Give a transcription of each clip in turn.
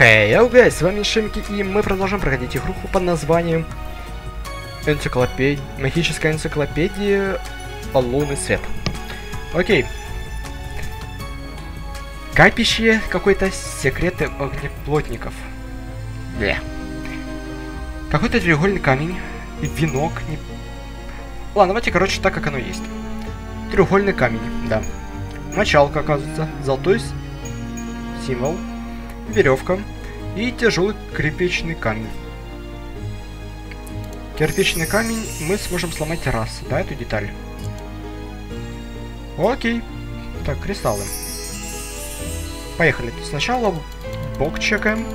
Хей, hey, guys, с вами Шимки, и мы продолжим проходить игру под названием Энциклопедия... Магическая энциклопедия Лунный свет. Окей. Капище какой-то секреты огнеплотников. Бля. Какой-то треугольный камень и венок. Не... Ладно, давайте, короче, так, как оно есть. Треугольный камень, да. Мочалка, оказывается. Золотой символ веревка и тяжелый кирпичный камень. Кирпичный камень мы сможем сломать раз, да, эту деталь? Окей. Так, кристаллы. Поехали. Сначала бок чекаем.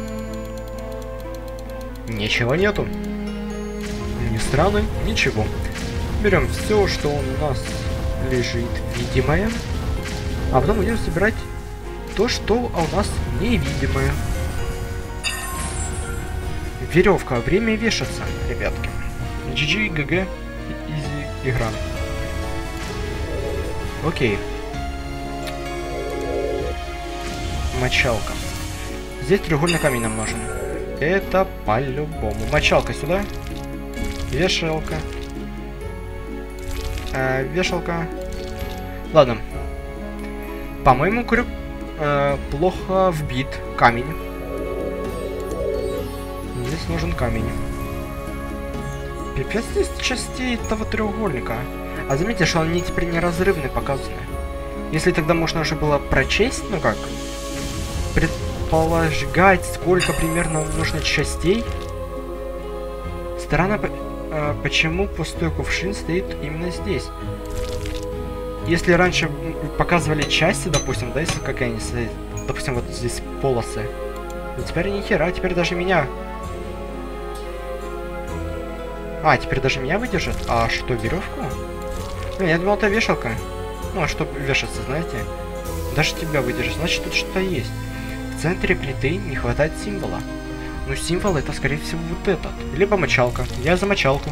Ничего нету. Ни странно, ничего. Берем все, что у нас лежит видимое. А потом будем собирать то, что у нас невидимое. Веревка. Время вешаться, ребятки. GG, GG, изи игра. Окей. Мочалка. Здесь треугольный камень нам нужен. Это по-любому. Мочалка сюда. Вешалка. Э, вешалка. Ладно. По-моему, крюк э, плохо вбит камень. Здесь нужен камень. Пипец здесь частей этого треугольника. А заметьте, что они теперь неразрывны показаны. Если тогда можно уже было прочесть, ну как, предполагать, сколько примерно нужно частей. Странно, э, почему пустой кувшин стоит именно здесь. Если раньше показывали части, допустим, да, если какая-нибудь, допустим, вот здесь полосы, то теперь ни хера, теперь даже меня... А, теперь даже меня выдержит? А что, веревку? Ну, я думал, это вешалка. Ну, а чтобы вешаться, знаете? Даже тебя выдержит, значит тут что-то есть. В центре плиты не хватает символа. Ну, символ это, скорее всего, вот этот. Либо мочалка. Я за мочалку.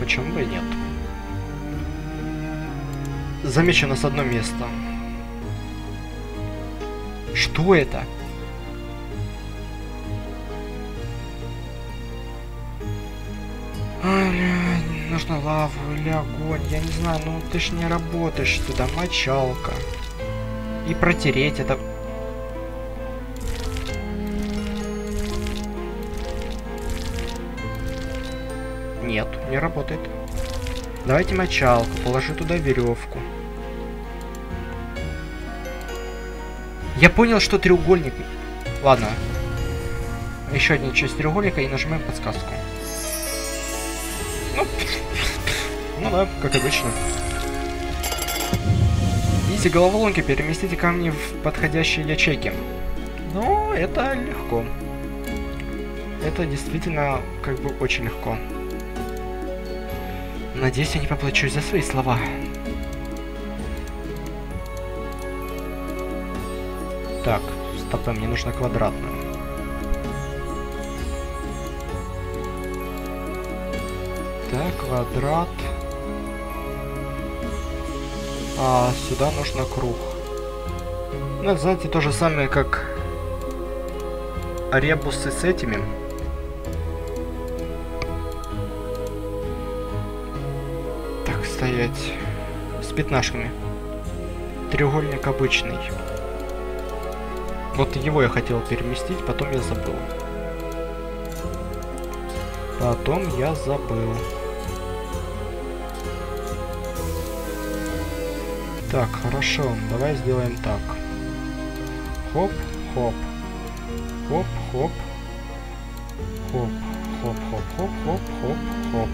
Почему бы и нет? Замечено с одно место. Что это? Ай, нужно лаву или огонь, я не знаю, ну ты ж не работаешь сюда, мочалка. И протереть это... Нет, не работает. Давайте мочалку, положу туда веревку. Я понял, что треугольник... Ладно. Еще одна часть треугольника и нажимаем подсказку. Ну, ну да, как обычно. Изи головоломки, переместите камни в подходящие ячейки. Ну, это легко. Это действительно как бы очень легко. Надеюсь, я не поплачусь за свои слова. Так, стоп, мне нужно квадратную. Так, квадрат. А сюда нужно круг. Ну, знаете, то же самое, как ребусы с этими. Так, стоять с пятнашками. Треугольник обычный. Вот его я хотел переместить, потом я забыл. Потом я забыл. Так, хорошо, давай сделаем так. Хоп, хоп. Хоп, хоп. Хоп, хоп, хоп, хоп, хоп, хоп, хоп.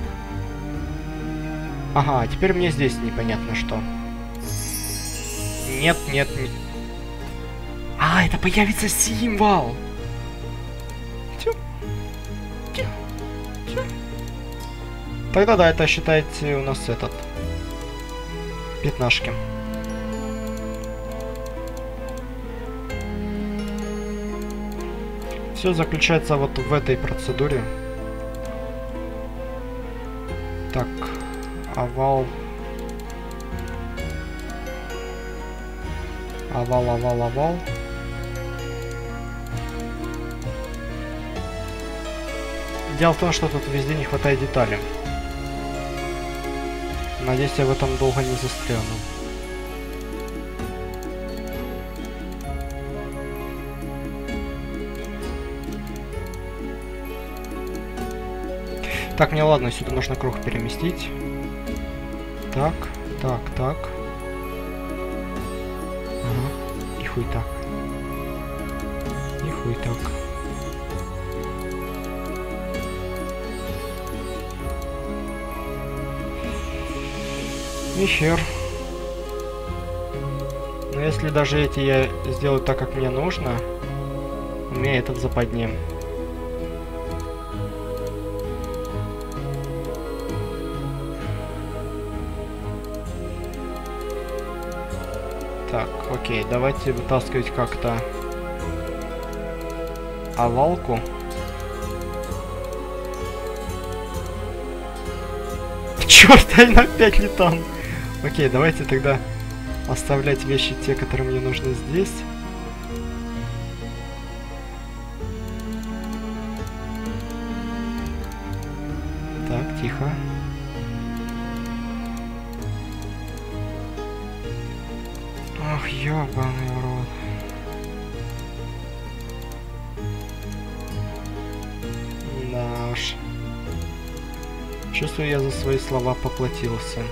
Ага, теперь мне здесь непонятно что. Нет, нет, нет. А, это появится символ! Тогда да, это считайте у нас этот. Пятнашки. Все заключается вот в этой процедуре. Так, овал. Овал, овал, овал. Дело в том, что тут везде не хватает деталей. Надеюсь, я в этом долго не застряну. Так, мне ладно, сюда нужно круг переместить. Так, так, так. Ага, и хуй так. И хуй так. И. Но если даже эти я сделаю так, как мне нужно, у меня этот западне. Так, окей, давайте вытаскивать как-то овалку. Черт, я опять не там. Окей, давайте тогда оставлять вещи те, которые мне нужны здесь. Так, тихо. Ах, ёбаный рот. Да уж. Чувствую, я за свои слова поплатился.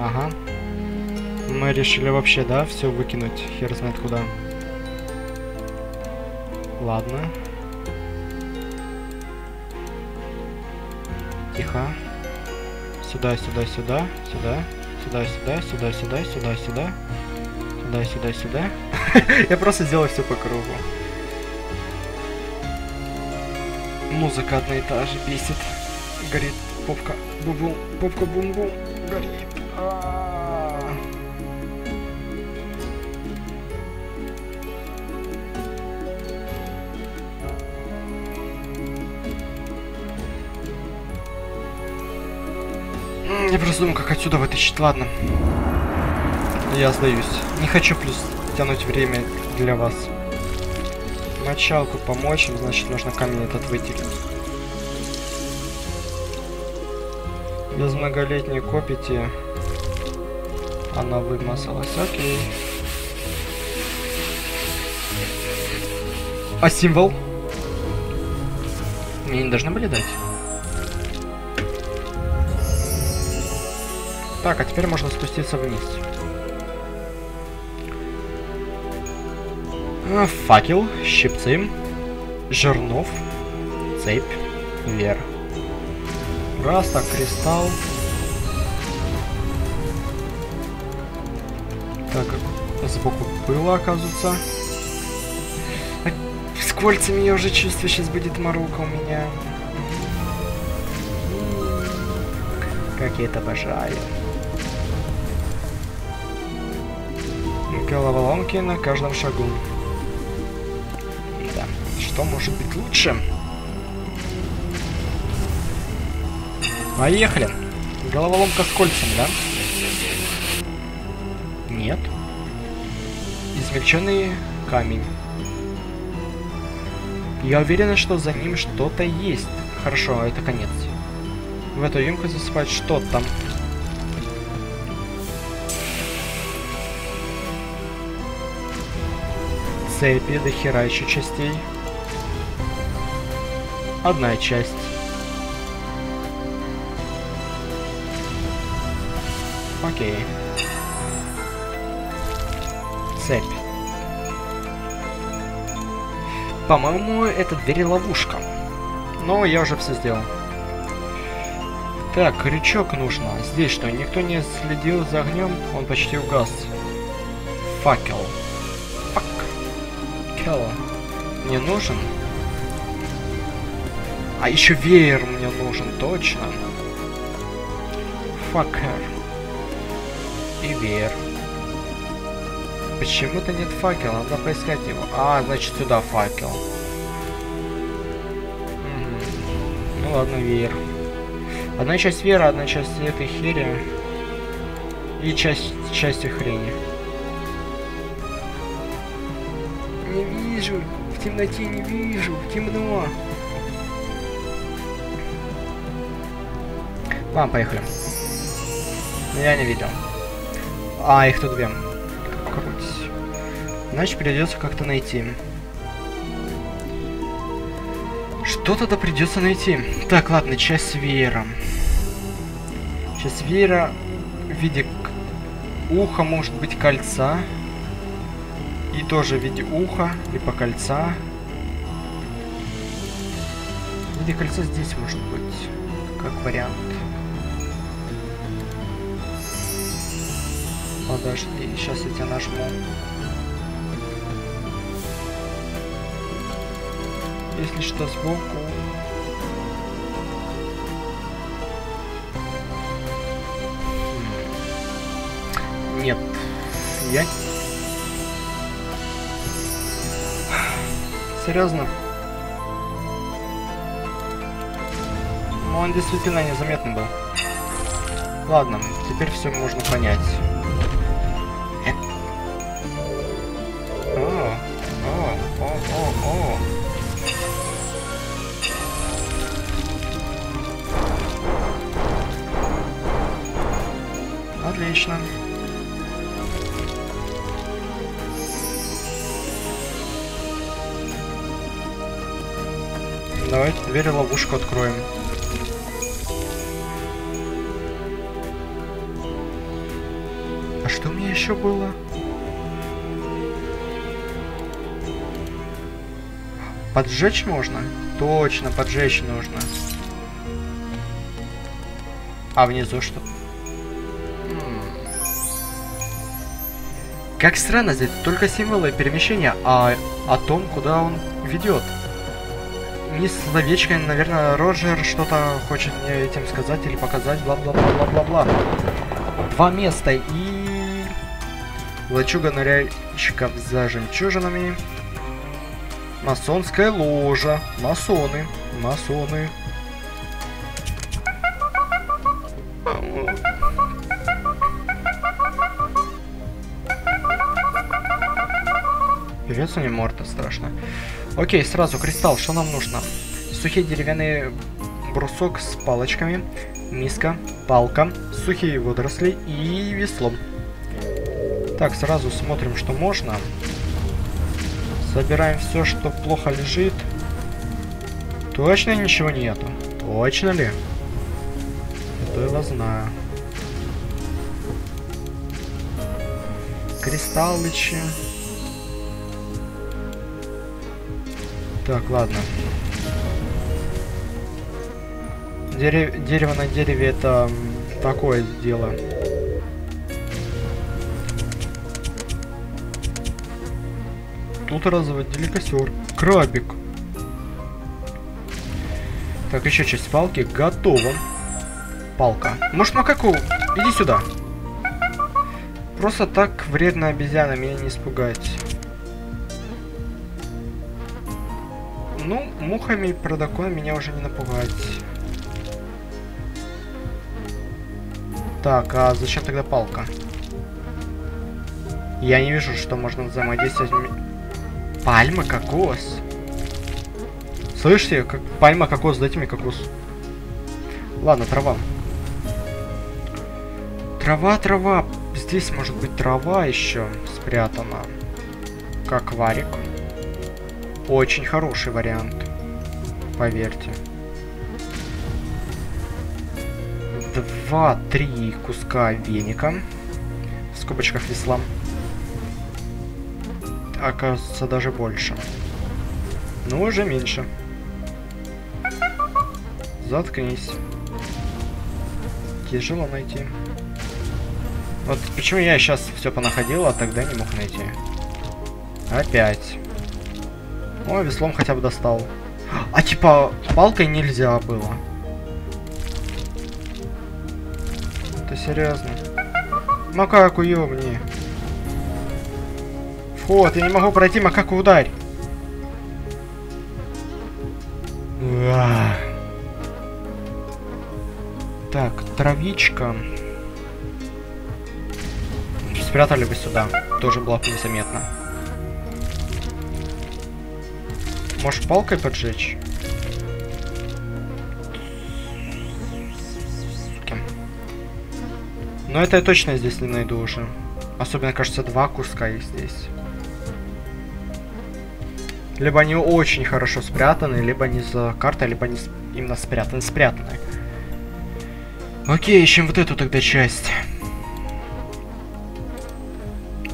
Ага. Мы решили вообще, да, все выкинуть, хер знает куда. Ладно. Тихо. Сюда, сюда, сюда, сюда, сюда, сюда, сюда, сюда, сюда, сюда, сюда, сюда, сюда. Я просто сделаю все по кругу. Музыка одна и та же бесит. Горит попка. Бум-бум, попка бум-бум. Горит. Я просто думаю, как отсюда вытащить. Ладно. Я сдаюсь. Не хочу плюс тянуть время для вас. Мочалку помочь значит нужно камень этот выделить. Без многолетней копити она вымазалась. Окей. А символ? Мне не должны были дать? Так, а теперь можно спуститься вниз. А, факел, щипцы, жернов, цепь, вверх. Раз, так, кристалл. Так, сбоку было, оказывается. А, с кольцами я уже чувствую, сейчас будет морука у меня. Как я это обожаю. Головоломки на каждом шагу. Да, что может быть лучше? Поехали. Головоломка с кольцами, да? Нет. Измельченный камень. Я уверена, что за ним что-то есть. Хорошо, это конец. В эту емкость засыпать что там. Цепи, до хера еще частей. Одна часть. Окей. Цепь. По-моему, это дверь ловушка. Но я уже все сделал. Так, крючок нужно. Здесь что, никто не следил за огнем? Он почти угас. Факел. Фак. Кел. Мне нужен. А еще веер мне нужен, точно. Факер и веер. Почему-то нет факела, надо поискать его. А, значит сюда факел. Ну ладно, веер. Одна часть вера, одна часть этой хери. И часть, части хрени. Вижу. в темноте не вижу, темно. Ладно, поехали. Я не видел. А, их тут две. Круть. Значит, придется как-то найти. Что тогда придется найти? Так, ладно, часть веера. Часть веера в виде уха, может быть, кольца. Тоже в виде уха, либо кольца. В виде кольца здесь может быть, как вариант. Подожди, сейчас я тебя нажму. Если что сбоку... Нет. Я... Серьезно? Ну, он действительно незаметный был. Ладно, теперь все можно понять. Ловушку откроем. А что у меня еще было? Поджечь можно? Точно, поджечь нужно. А внизу что? Как странно, здесь только символы перемещения, а о том, куда он ведет. Не словечко, наверное, Роджер что-то хочет мне этим сказать или показать, бла-бла-бла-бла-бла-бла. Два места и... Лачуга ныряльщиков за жемчужинами. Масонская ложа. Масоны. Масоны. Певец у не морда страшно. Окей, сразу кристалл, что нам нужно? Сухие деревянные брусок с палочками, миска, палка, сухие водоросли и весло. Так, сразу смотрим, что можно. Собираем все, что плохо лежит. Точно ничего нету? Точно ли? Это я знаю. Кристаллычи. Так, ладно. Дерев... Дерево на дереве это такое дело. Тут разводили костер. Крабик. Так, еще часть палки. Готово. Палка. Может, макаку? Иди сюда. Просто так вредно обезьяна меня не испугать. Ну, мухами и продакон меня уже не напугать. Так, а зачем тогда палка? Я не вижу, что можно взаимодействовать... Пальма, кокос. Слышите, как пальма, кокос, дайте мне кокос. Ладно, трава. Трава, трава. Здесь может быть трава еще спрятана. Как варик. Очень хороший вариант. Поверьте. Два-три куска веника. В скобочках весла. Оказывается, даже больше. Но уже меньше. Заткнись. Тяжело найти. Вот почему я сейчас все понаходил, а тогда не мог найти. Опять. О, веслом хотя бы достал. А типа палкой нельзя было. Ты серьезно? Макаку ёбни. Вход, я не могу пройти, макаку ударь. Так, травичка. Спрятали бы сюда. Тоже было бы незаметно. Может, палкой поджечь? Но это я точно здесь не найду уже. Особенно, кажется, два куска есть здесь. Либо они очень хорошо спрятаны, либо они за картой, либо они именно спрятаны. Спрятаны. Окей, ищем вот эту тогда часть.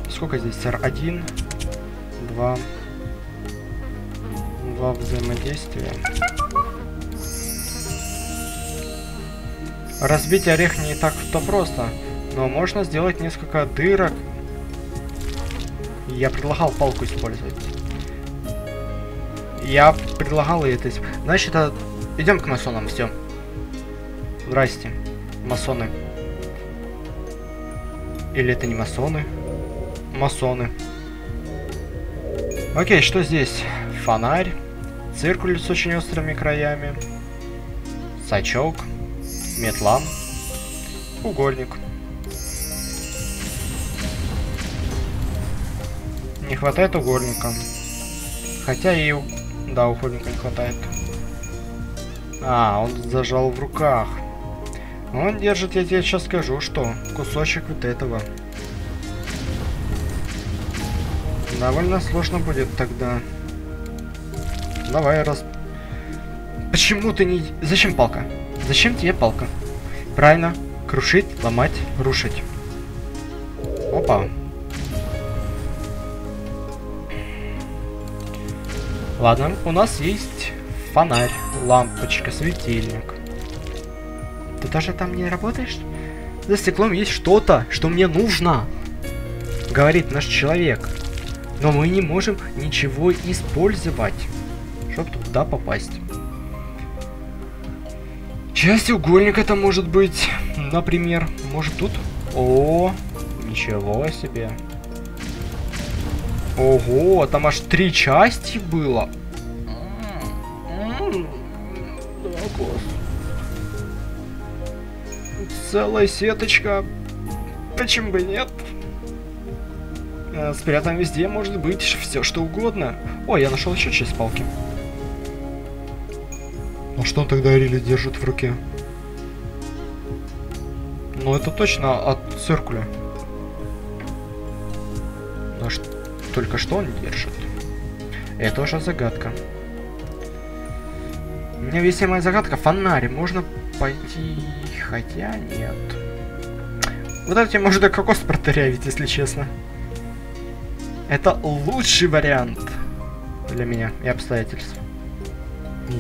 Сколько здесь? Один, два, два взаимодействия. Разбить орех не так-то просто, но можно сделать несколько дырок. Я предлагал палку использовать. Я предлагал это. Значит, а... идем к масонам, все. Здрасте, масоны. Или это не масоны? Масоны. Окей, что здесь? Фонарь. Циркуль с очень острыми краями. Сачок. Метла. Угольник. Не хватает угольника. Хотя и... Да, угольника не хватает. А, он зажал в руках. Он держит, я тебе сейчас скажу, что кусочек вот этого. Довольно сложно будет тогда. Давай раз... Почему ты не... Зачем палка? Зачем тебе палка? Правильно. Крушить, ломать, рушить. Опа. Ладно, у нас есть фонарь, лампочка, светильник. Ты даже там не работаешь? За стеклом есть что-то, что мне нужно. Говорит наш человек. Но мы не можем ничего использовать, чтобы туда попасть. Часть угольника это может быть, например, может тут? О, ничего себе. Ого, там аж три части было. Целая сеточка. Почему бы нет? Э, спрятан везде может быть все что угодно. О, я нашел еще часть палки. А что он тогда Рили держит в руке? Ну это точно от циркуля. Но что, только что он держит? Это уже загадка. Весьма загадка. Фонарь. Можно пойти... Хотя нет. Вот это тебе можно кокос протырявить, если честно. Это лучший вариант для меня и обстоятельств.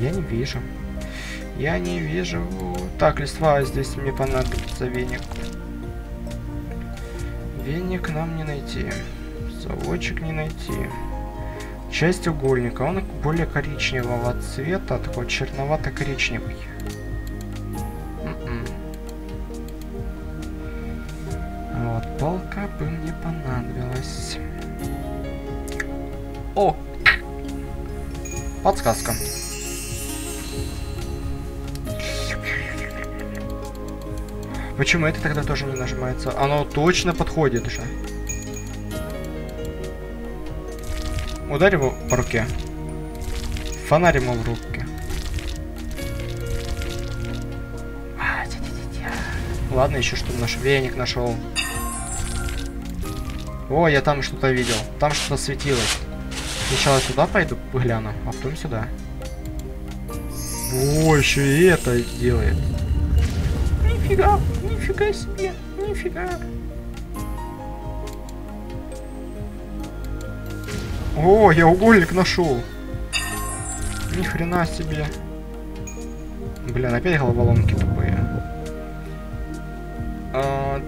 Я не вижу. Я не вижу. Так, листва, здесь мне понадобится веник. Веник нам не найти. Совочек не найти. Часть угольника. Он более коричневого цвета, такой черновато-коричневый. М-м. Вот, палка бы мне понадобилась. О! Подсказка. Почему это тогда тоже не нажимается? Оно точно подходит же. Ударь его по руке. Фонарь ему в руке. А, Ладно, еще что наш веник нашел. О, я там что-то видел. Там что-то светилось. Сначала сюда пойду, гляну, а потом сюда. О, еще и это делает. Нифига. Нифига себе, нифига. О, я угольник нашел. Ни хрена себе. Блин, опять головоломки тупые. А...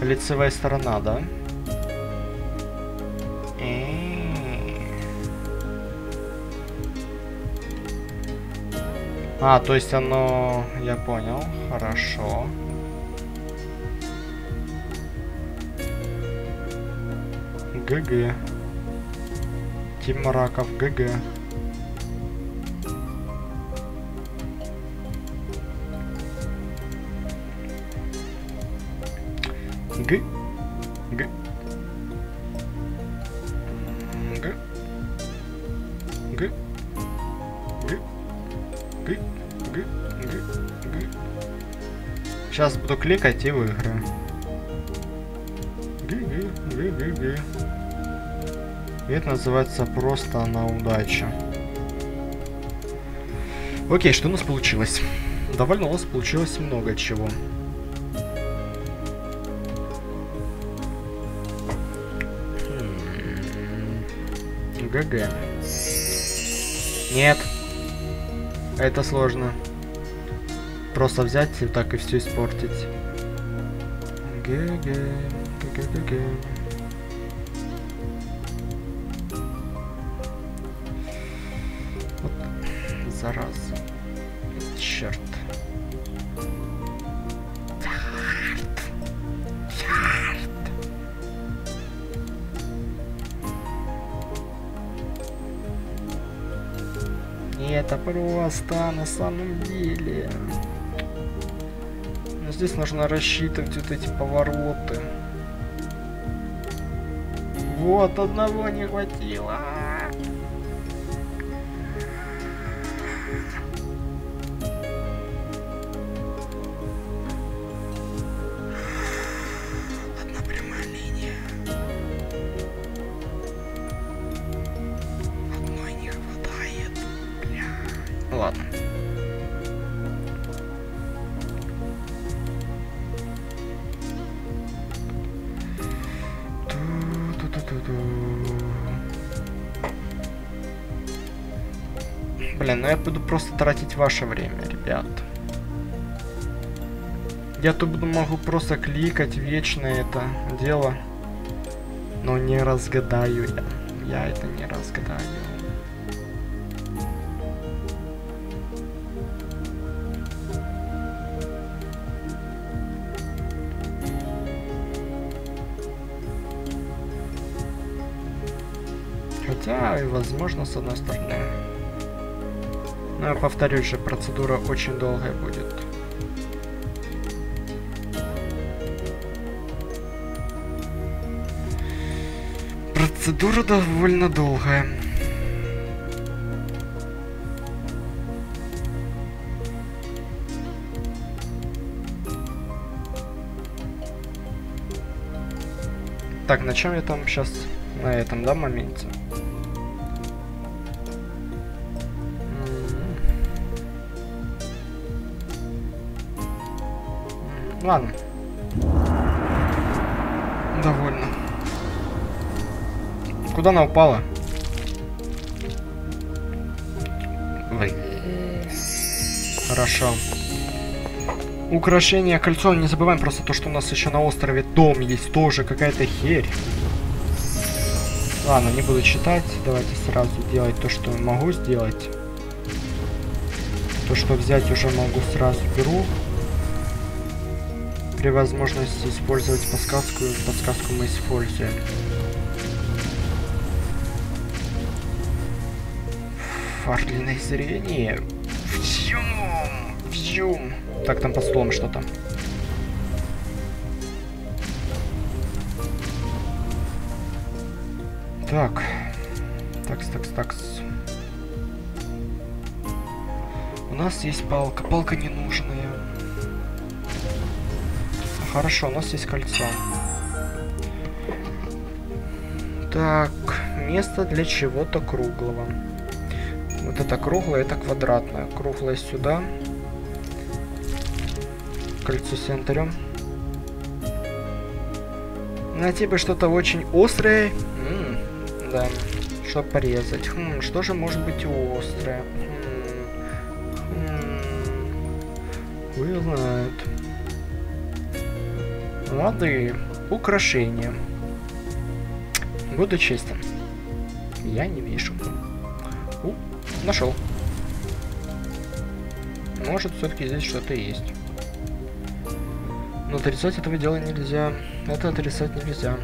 Лицевая сторона, да? А, то есть оно... Я понял. Хорошо. ГГ. Тим Мараков, ГГ. Сейчас буду кликать и выиграю. Ги-ги, ги-ги-ги. И это называется просто на удачу. Окей, что у нас получилось? Довольно у нас получилось много чего. ГГ. Нет. Это сложно. Просто взять и так и все испортить. ГГ. ГГ. Вот. Зараза. Черт. Это просто на самом деле. Здесь нужно рассчитывать вот эти повороты. Вот, одного не хватило. Блин, ну я буду просто тратить ваше время, ребят. Я тут буду могу просто кликать вечно это дело. Но не разгадаю я. Я это не разгадаю. Хотя, возможно, с одной стороны. Я повторюсь же, процедура очень долгая будет. Процедура довольно долгая. Так, на чем я там сейчас? На этом, да, моменте? Ладно. Довольно. Куда она упала? Вы. Хорошо. Украшение, кольцо. Не забываем просто то, что у нас еще на острове дом есть тоже какая-то херь. Ладно, не буду читать. Давайте сразу делать то, что могу сделать. То, что взять уже могу, сразу беру. При возможности использовать подсказку, подсказку мы используем. Орлиное зрение. Вьюм, вьюм. Так, там под столом что-то. Так. Такс, такс, такс. У нас есть палка. Палка ненужная. Хорошо, у нас есть кольцо. Так, место для чего-то круглого. Вот это круглое, это квадратное. Круглое сюда. Кольцо с янтарем. Найти бы что-то очень острое. М -м, да. Чтобы порезать. Хм, что же может быть острое? Хм, Хуй знает. Молодые. Украшения. Буду честен. Я не вижу. У, нашел. Может, все-таки здесь что-то есть. Но отрицать этого дела нельзя. Это отрицать нельзя.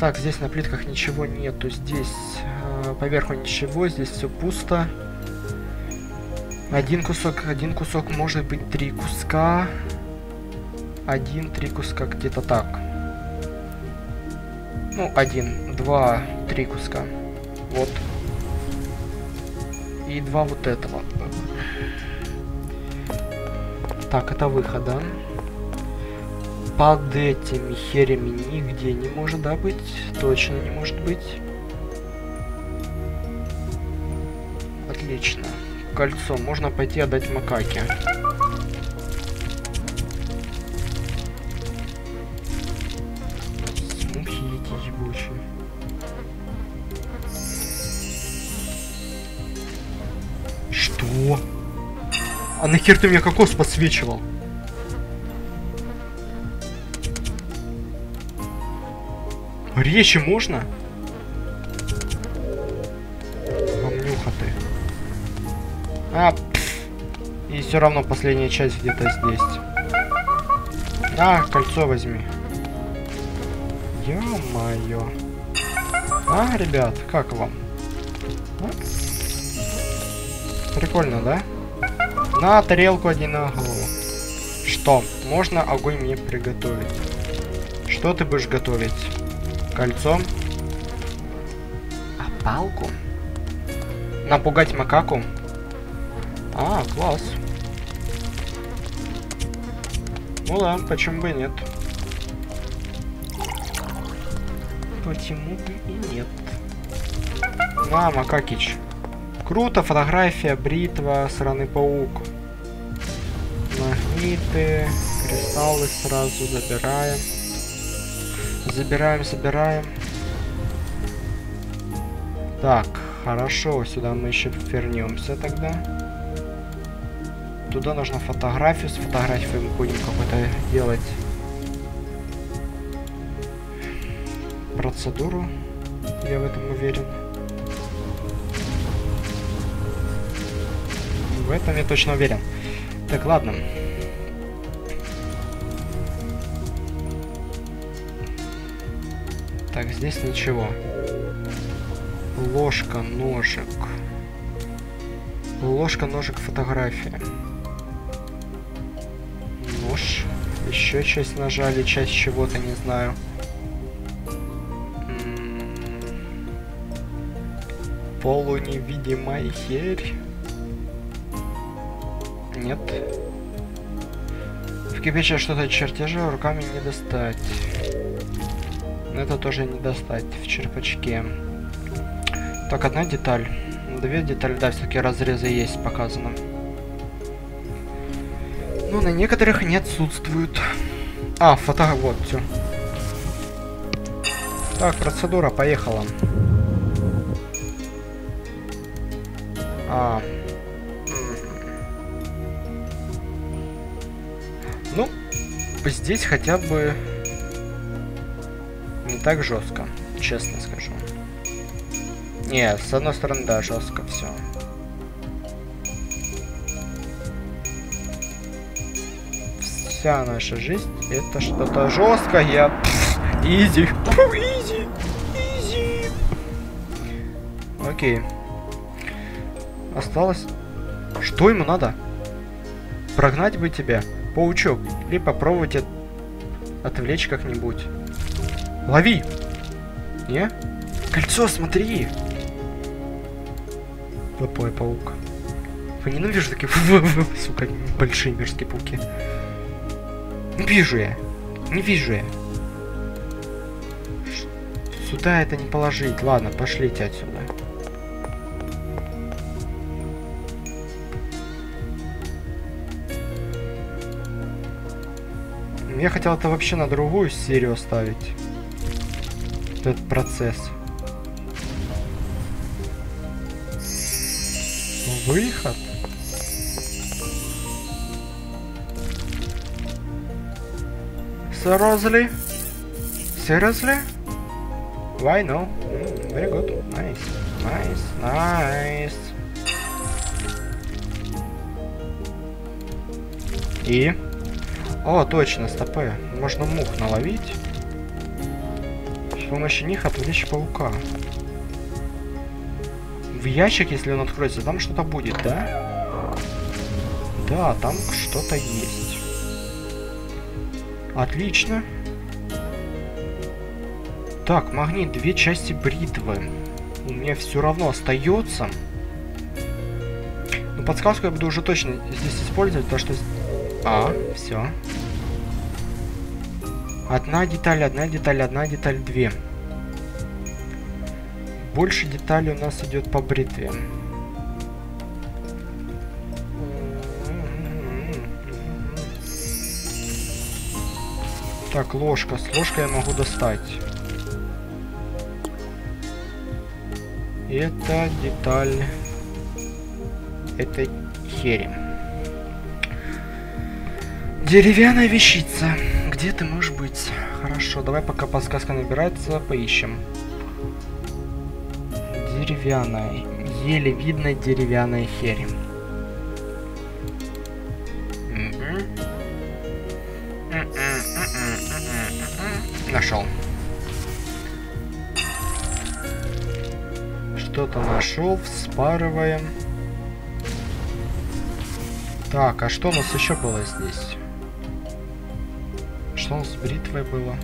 Так, здесь на плитках ничего нету. Здесь э, поверху ничего. Здесь все пусто. Один кусок, один кусок, может быть, три куска. Один, три куска, где-то так. Ну, один, два, три куска. Вот. И два вот этого. Так, это выход, да? Под этими херями нигде не может да, быть. Точно не может быть. Отлично. Кольцо. Можно пойти отдать макаке. А нахер ты мне кокос подсвечивал? Речи можно? Гомнюха ты. А. И все равно последняя часть где-то здесь. А, кольцо возьми. Ё-моё. А, ребят, как вам? Прикольно, да? На тарелку один огонь. Что? Можно огонь мне приготовить? Что ты будешь готовить? Кольцо? А палку? Напугать макаку? А, класс. Ну да, почему бы и нет? Почему бы и нет? На, Макакич. Круто, фотография, бритва, сраный паук. Магниты, кристаллы сразу забираем. Забираем, забираем. Так, хорошо, сюда мы еще вернемся тогда. Туда нужно фотографию, с фотографией мы будем какой-то делать процедуру, я в этом уверен. В этом я точно уверен. Так, ладно. Так, здесь ничего. Ложка, ножик. Ложка, ножик, фотография. Нож. Еще часть ножа или часть чего-то, не знаю. Полуневидимая херь. Нет. В кипяче что-то чертежа руками не достать. Это тоже не достать в черпачке. Так, одна деталь. Две детали, да, все-таки разрезы есть показано. Ну, на некоторых не отсутствуют. А, фото... Вот, все. Так, процедура, поехала. А, Ну, здесь хотя бы не так жестко, честно скажу. Не, с одной стороны, да, жестко все. Вся наша жизнь это что-то жесткое. Easy. Easy. Easy. Окей. Осталось... Что ему надо? Прогнать бы тебя? Паучок. Или попробовать от... отвлечь как-нибудь. Лови! Не? Кольцо, смотри! Тупой паук. Вы ненавижу такие, сука, большие мерзкие пауки. Не вижу я. Не вижу я. Сюда это не положить. Ладно, пошлите отсюда. Я хотел это вообще на другую серию оставить. Этот процесс. Выход. Seriously? Seriously? Why no? Very good. Nice. Nice. Nice. И? О, точно, стопы. Можно мух наловить. Помощью них отвлечь паука. В ящик, если он откроется, там что-то будет, да? Да, там что-то есть. Отлично. Так, магнит, две части бритвы. У меня все равно остается. Но подсказку я буду уже точно здесь использовать, потому что А, все. Одна деталь, одна деталь, одна деталь, две. Больше деталей у нас идет по бритве. Так, ложка. С ложкой я могу достать. Это деталь этой хери. Деревянная вещица. Где ты можешь быть? Хорошо, давай пока подсказка набирается, поищем. Деревянная. Еле видно деревянная херь. Нашел. Что-то нашел, вспарываем. Так, а что у нас еще было здесь? Что с бритвой было?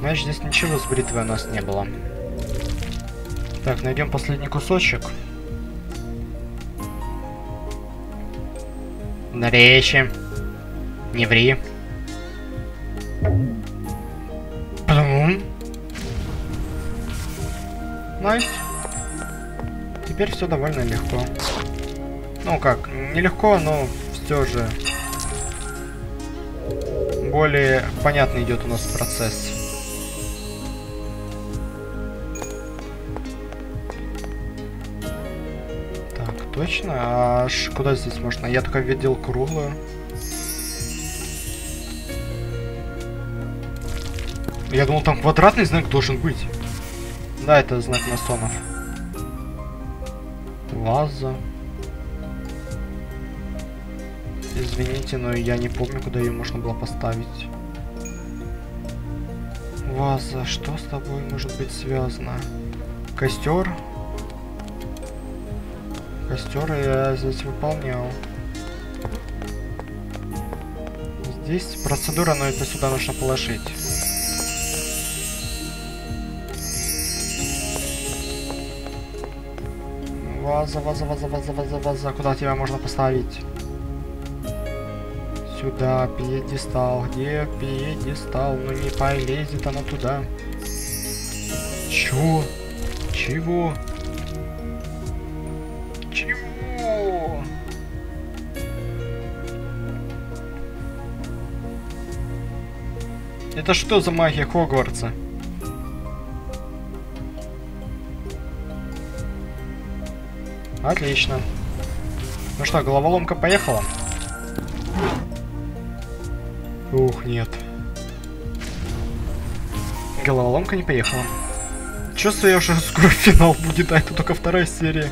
Значит, здесь ничего с бритвой у нас не было. Так, найдем последний кусочек. На речи. Не ври. Плюм. Найс. Теперь все довольно легко. Ну как, нелегко, но все же более понятно идет у нас процесс. Так, точно? А куда здесь можно? Я только видел круглую. Я думал, там квадратный знак должен быть. Да, это знак масонов. Ваза. Извините, но я не помню, куда ее можно было поставить. Ваза, что с тобой может быть связано? Костер? Костер я здесь выполнял. Здесь процедура, но это сюда нужно положить. Ваза, ваза, ваза, ваза, ваза, ваза. Куда тебя можно поставить? Сюда, пьедестал. Где пьедестал? Ну не полезет она туда. Чё? Чего? Чего? Это что за магия Хогвартса? Отлично. Ну что, головоломка поехала? Ух, нет. Головоломка не поехала. Чувствую, я уже скоро финал будет, а это только вторая серия.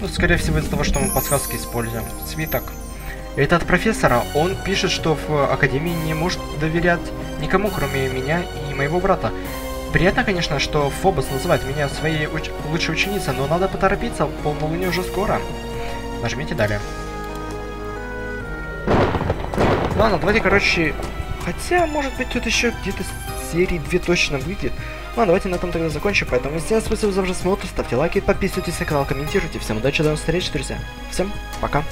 Ну, скорее всего, из-за того, что мы подсказки используем. Свиток. Это от профессора. Он пишет, что в Академии не может доверять никому, кроме меня и моего брата. Приятно, конечно, что Фобос называет меня своей уч лучшей ученицей, но надо поторопиться, полнолуние уже скоро. Нажмите далее. Ладно, давайте, короче... Хотя, может быть, тут еще где-то серии 2 точно выйдет. Ладно, давайте на этом тогда закончим. Поэтому всем спасибо за просмотр, ставьте лайки, подписывайтесь на канал, комментируйте. Всем удачи, до новых встреч, друзья. Всем пока.